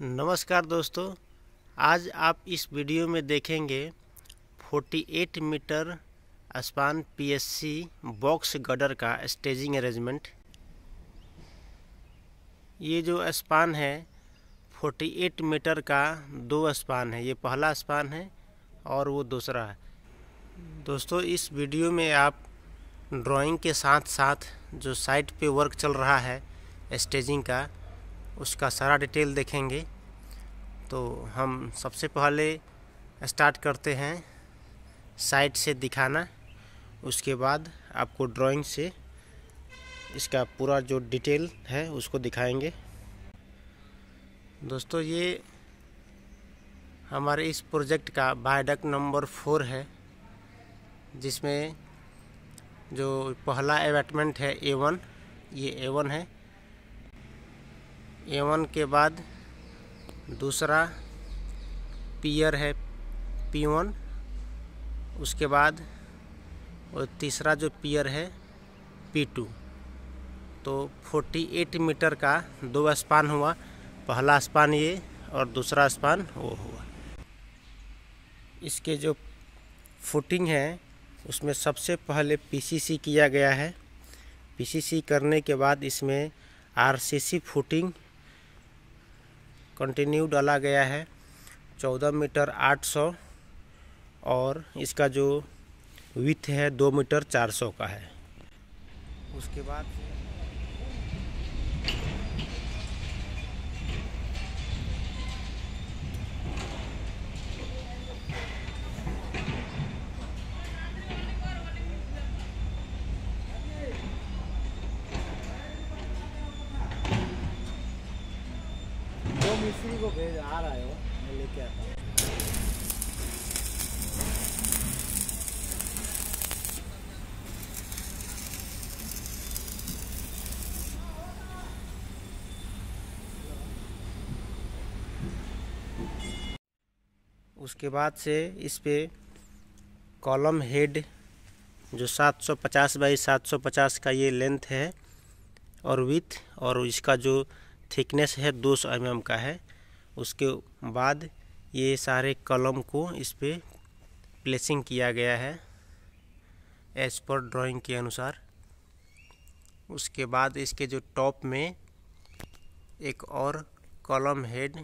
नमस्कार दोस्तों, आज आप इस वीडियो में देखेंगे 48 metre span PSC box girder का स्टेजिंग अरेंजमेंट। ये जो स्पान है 48 मीटर का दो स्पान है। ये पहला स्पान है और वो दूसरा है। दोस्तों, इस वीडियो में आप ड्राइंग के साथ साथ जो साइट पे वर्क चल रहा है, स्टेजिंग का उसका सारा डिटेल देखेंगे। तो हम सबसे पहले स्टार्ट करते हैं साइड से दिखाना। उसके बाद आपको ड्राइंग से इसका पूरा जो डिटेल है उसको दिखाएँगे। दोस्तों, ये हमारे इस प्रोजेक्ट का बायोडक नंबर फोर है, जिसमें जो पहला एवेटमेंट है ए वन, ये ए वन है। ए वन के बाद दूसरा पियर है पी वन उसके बाद और तीसरा जो पियर है पी टू तो 48 मीटर का दो स्पान हुआ, पहला स्पान ये और दूसरा स्पान वो हुआ। इसके जो फुटिंग है, उसमें सबसे पहले पीसीसी किया गया है। पीसीसी करने के बाद इसमें आरसीसी फुटिंग कंटिन्यू डाला गया है। चौदह मीटर आठ सौ और इसका जो विथ है दो मीटर चार सौ का है। उसके बाद मिस्त्री को भेज, आ रहा है वो, मैं लेके आता हूँ। उसके बाद से इस पे कॉलम हेड जो 750 बाई 750 का ये लेंथ है, और विथ और इसका जो थिकनेस है, दो सौ एम का है। उसके बाद ये सारे कलम को इस पर प्लेसिंग किया गया है एज पर ड्राइंग के अनुसार। उसके बाद इसके जो टॉप में एक और column head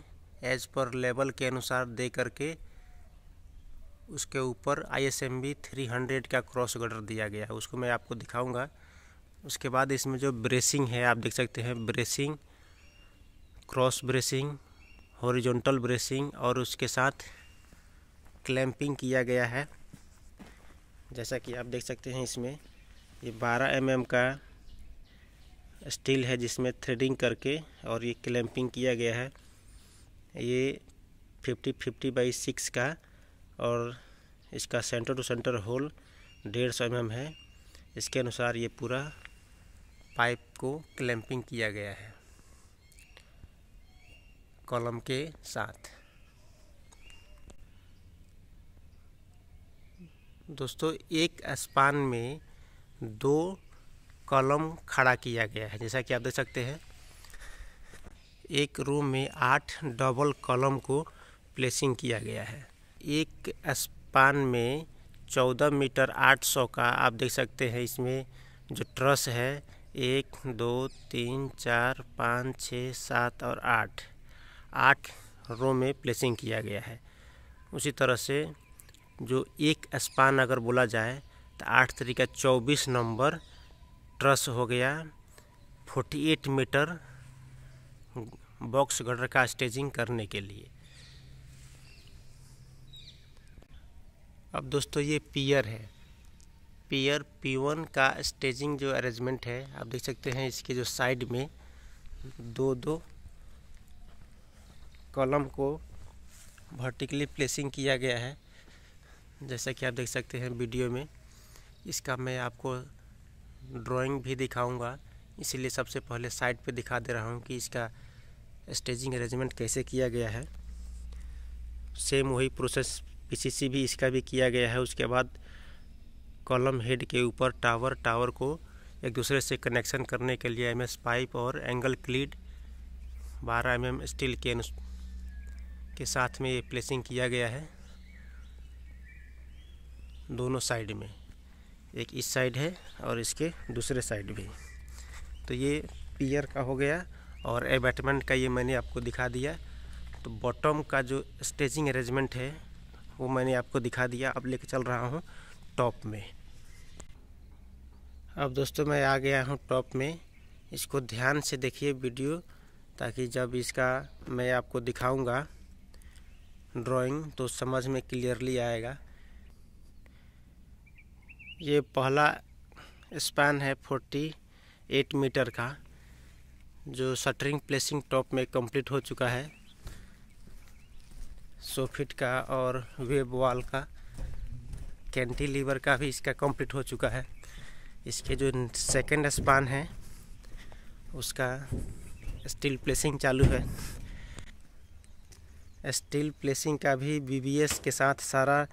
as per level के अनुसार दे करके उसके ऊपर I S M B three hundred का क्रॉस गटर दिया गया है। उसको मैं आपको दिखाऊँगा। उसके बाद इसमें जो ब्रेसिंग है, आप देख सकते हैं bracing cross bracing horizontal bracing और उसके साथ क्लैंपिंग किया गया है। जैसा कि आप देख सकते हैं इसमें ये 12 एम mm का स्टील है जिसमें थ्रेडिंग करके और ये क्लैंपिंग किया गया है। ये 50 50 बाई सिक्स का और इसका सेंटर टू सेंटर होल डेढ़ सौ एम है। इसके अनुसार ये पूरा पाइप को क्लैंपिंग किया गया है। कॉलम के साथ। दोस्तों, एक स्पान में दो कॉलम खड़ा किया गया है, जैसा कि आप देख सकते हैं। एक रूम में आठ डबल कॉलम को प्लेसिंग किया गया है। एक स्पान में चौदह मीटर आठ सौ का आप देख सकते हैं, इसमें जो ट्रस है, एक, दो, तीन, चार, पाँच, छः, सात और आठ। आठ रो में प्लेसिंग किया गया है। उसी तरह से जो एक स्पान अगर बोला जाए तो आठ तरीका चौबीस नंबर ट्रस हो गया। Forty eight metre box girder का स्टेजिंग करने के लिए। अब दोस्तों ये पियर है। पियर पी वन का स्टेजिंग जो अरेंजमेंट है, आप देख सकते हैं इसके जो साइड में दो दो कॉलम को वर्टिकली प्लेसिंग किया गया है। जैसा कि आप देख सकते हैं वीडियो में, इसका मैं आपको ड्राइंग भी दिखाऊँगा। इसीलिए सबसे पहले साइड पे दिखा दे रहा हूँ कि इसका स्टेजिंग अरेंजमेंट कैसे किया गया है। सेम वही प्रोसेस पीसीसी भी इसका भी किया गया है। उसके बाद कॉलम हेड के ऊपर टावर टावर को एक दूसरे से कनेक्शन करने के लिए एमएस पाइप और एंगल क्लीड 12 एम स्टील के के साथ में ये प्लेसिंग किया गया है। दोनों साइड में। एक इस साइड है और इसके दूसरे साइड भी। तो ये पियर का हो गया और एबैटमेंट का ये मैंने आपको दिखा दिया। तो बॉटम का जो स्टेजिंग अरेंजमेंट है, वो मैंने आपको दिखा दिया। अब लेके चल रहा हूँ टॉप में। अब दोस्तों मैं आ गया हूँ टॉप में। इसको ध्यान से देखिए वीडियो, ताकि जब इसका मैं आपको दिखाऊँगा ड्राइंग तो समझ में क्लियरली आएगा। ये पहला स्पैन है फोर्टी एट मीटर का, जो शटरिंग प्लेसिंग टॉप में कंप्लीट हो चुका है। सोफिट का और वेब वॉल का कैंटिलीवर का भी इसका कंप्लीट हो चुका है। इसके जो सेकंड स्पान है, उसका स्टील प्लेसिंग चालू है। स्टील प्लेसिंग का भी बीबीएस के साथ सारा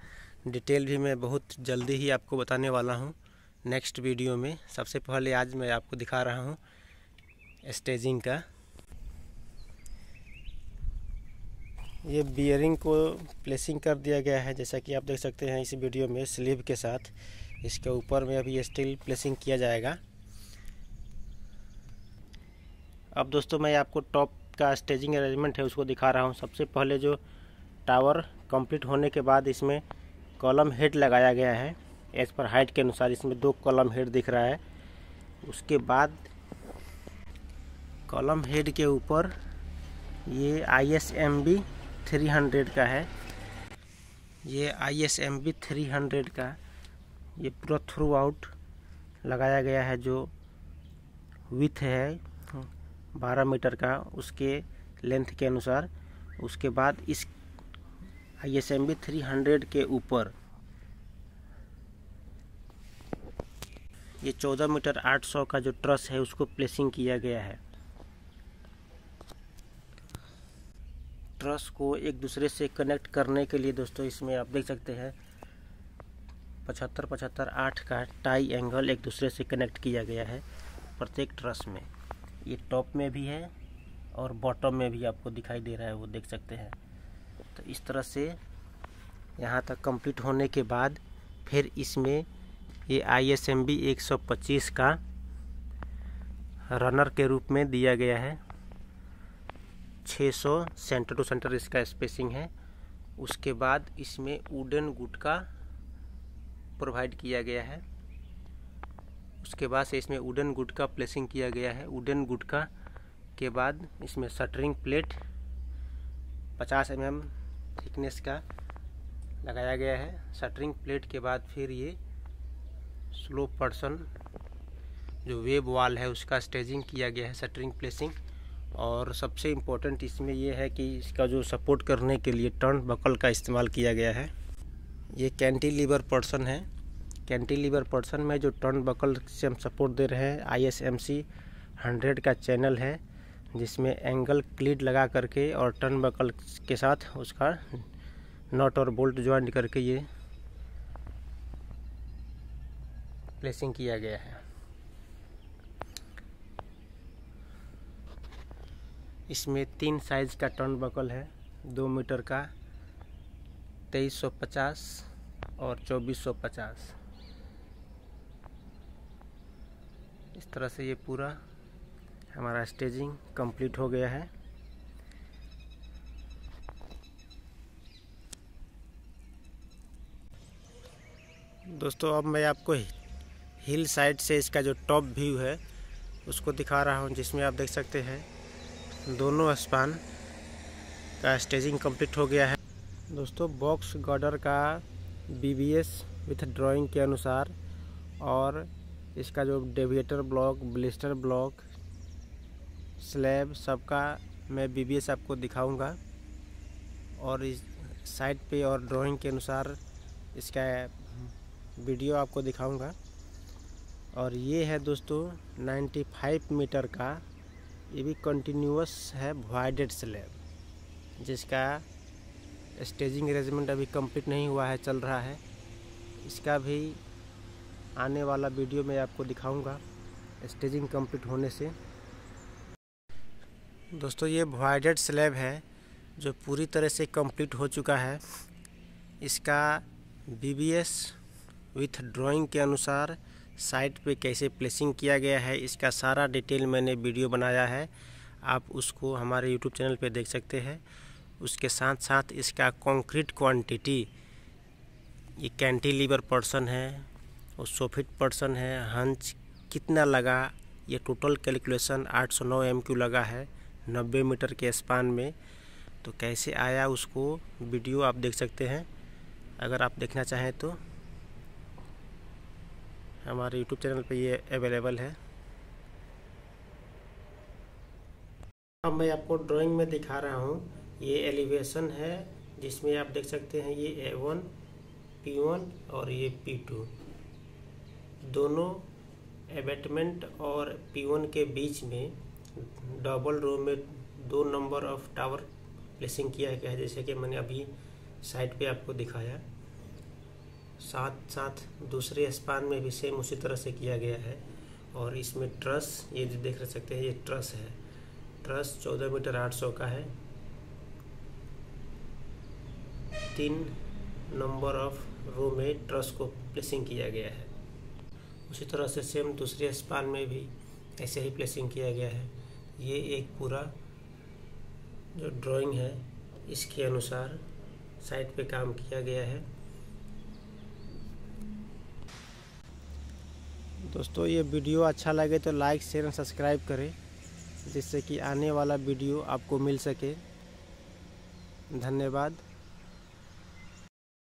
डिटेल भी मैं बहुत जल्दी ही आपको बताने वाला हूँ नेक्स्ट वीडियो में। सबसे पहले आज मैं आपको दिखा रहा हूँ स्टेजिंग का। ये बियरिंग को प्लेसिंग कर दिया गया है, जैसा कि आप देख सकते हैं इस वीडियो में स्लीव के साथ। इसके ऊपर में अभी स्टील प्लेसिंग किया जाएगा। अब दोस्तों मैं आपको टॉप का स्टेजिंग अरेंजमेंट है, उसको दिखा रहा हूँ। सबसे पहले जो टावर कंप्लीट होने के बाद इसमें कॉलम हेड लगाया गया है। एज पर हाइट के अनुसार इसमें दो कॉलम हेड दिख रहा है। उसके बाद कॉलम हेड के ऊपर ये I S M B three hundred का है। ये I S M B three hundred का ये पूरा थ्रू आउट लगाया गया है, जो विथ है। बारह मीटर का उसके लेंथ के अनुसार, उसके बाद इस I S M B three hundred के ऊपर। ये चौदह मीटर आठ सौ का जो ट्रस है, उसको प्लेसिंग किया गया है। ट्रस को एक दूसरे से कनेक्ट करने के लिए दोस्तों, इसमें आप देख सकते हैं, पचहत्तर पचहत्तर आठ का टाई एंगल एक दूसरे से कनेक्ट किया गया है प्रत्येक ट्रस में। ये टॉप में भी है और बॉटम में भी आपको दिखाई दे रहा है, वो देख सकते हैं। तो इस तरह से यहाँ तक कंप्लीट होने के बाद फिर इसमें ये आई एस एम बी एक सौ पच्चीस का रनर के रूप में दिया गया है। 600 सेंटर टू सेंटर इसका स्पेसिंग है। उसके बाद इसमें वुडन गुट का प्रोवाइड किया गया है। उसके बाद से इसमें वुडन गुटका प्लेसिंग किया गया है। वुडन गुटका के बाद इसमें shuttering plate 50 M M thickness का लगाया गया है। शटरिंग प्लेट के बाद फिर ये स्लो पर्सन जो वेब वॉल है, उसका स्टेजिंग किया गया है शटरिंग प्लेसिंग और सबसे इम्पोर्टेंट इसमें यह है कि इसका जो सपोर्ट करने के लिए टर्न बकल का इस्तेमाल किया गया है। ये कैंटी कैंटिलीवर पर्सन है। कैंटिलीवर पर्सन में जो टर्न बकल से हम सपोर्ट दे रहे हैं I S M C hundred का चैनल है, जिसमें एंगल क्लीड लगा करके और टर्न बकल के साथ उसका नट और बोल्ट ज्वाइंट करके ये प्लेसिंग किया गया है। इसमें तीन साइज़ का टर्न बकल है, दो मीटर का, तेईस सौ पचास और चौबीस सौ पचास। इस तरह से ये पूरा हमारा स्टेजिंग कंप्लीट हो गया है। दोस्तों, अब मैं आपको हिल साइड से इसका जो टॉप व्यू है, उसको दिखा रहा हूँ, जिसमें आप देख सकते हैं, दोनों स्पान का स्टेजिंग कंप्लीट हो गया है। दोस्तों बॉक्स गार्डर का बीबीएस विथ ड्राइंग के अनुसार और इसका जो deviator block, blister block, slab सबका मैं बीबीएस आपको दिखाऊँगा। और इस साइड पे और ड्राइंग के अनुसार इसका वीडियो आपको दिखाऊँगा। और ये है दोस्तों 95 मीटर का, ये भी कंटिन्यूस है वाइडेड स्लैब, जिसका स्टेजिंग अरेंजमेंट अभी कंप्लीट नहीं हुआ है, चल रहा है। इसका भी आने वाला वीडियो में आपको दिखाऊँगा स्टेजिंग कंप्लीट होने से। दोस्तों, ये वाइडेड स्लैब है, जो पूरी तरह से कंप्लीट हो चुका है। इसका बीबीएस विथ ड्राइंग के अनुसार साइट पे कैसे प्लेसिंग किया गया है, इसका सारा डिटेल मैंने वीडियो बनाया है। आप उसको हमारे यूट्यूब चैनल पे देख सकते हैं। उसके साथ साथ इसका कंक्रीट क्वांटिटी ये कैंटिलीवर पर्सन है। और सोफिट पर्सन है, हंच कितना लगा? ये टोटल कैलकुलेशन 809 एमक्यू लगा है 90 मीटर के स्पान में। तो कैसे आया उसको? वीडियो आप देख सकते हैं। अगर आप देखना चाहें तो। हमारे यूट्यूब चैनल पे ये अवेलेबल है। अब मैं आपको ड्राइंग में दिखा रहा हूँ। ये एलिवेशन है, जिसमें आप देख सकते हैं ये ए वन पी वन और ये पी टू दोनों एबेटमेंट और पी वन के बीच में डबल रो में दो नंबर ऑफ़ टावर प्लेसिंग किया गया है। जैसे कि मैंने अभी साइड पे आपको दिखाया। साथ साथ दूसरे स्पान में भी सेम उसी तरह से किया गया है। और इसमें ट्रस ये देख सकते हैं, ये ट्रस है। ट्रस चौदह मीटर आठ सौ का है। तीन नंबर ऑफ़ रो में ट्रस को प्लेसिंग किया गया है। उसी तरह से सेम दूसरे स्पान में भी ऐसे ही प्लेसिंग किया गया है। ये एक पूरा जो ड्राइंग है, इसके अनुसार साइट पे काम किया गया है। दोस्तों, ये वीडियो अच्छा लगे तो लाइक शेयर और सब्सक्राइब करें, जिससे कि आने वाला वीडियो आपको मिल सके। धन्यवाद।